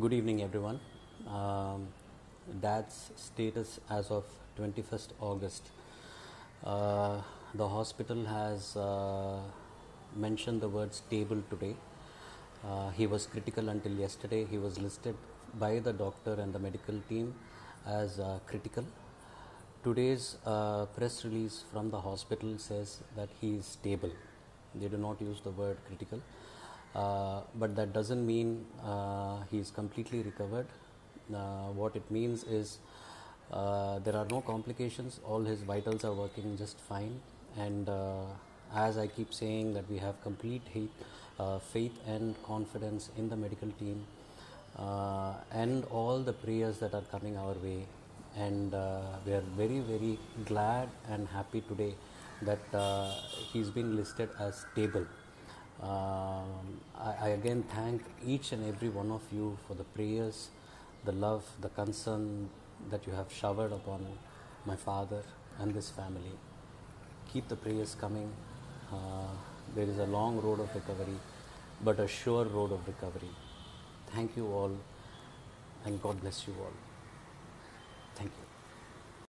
Good evening, everyone. Um, Dad's status as of 21st August. Uh, the hospital has uh, mentioned the word stable today. Uh, he was critical until yesterday. He was listed by the doctor and the medical team as uh, critical. Today's uh, press release from the hospital says that he is stable. They do not use the word critical. Uh, but that doesn't mean uh, he is completely recovered. Uh, what it means is there are no complications, all his vitals are working just fine. And as I keep saying, that we have complete hate, uh, faith and confidence in the medical team uh, and all the prayers that are coming our way. And uh, we are very, very glad and happy today that he's been listed as stable. Um, I, I again thank each and every one of you for the prayers, the love, the concern that you have showered upon my father and this family. Keep the prayers coming. Uh, there is a long road of recovery, but a sure road of recovery. Thank you all, and God bless you all.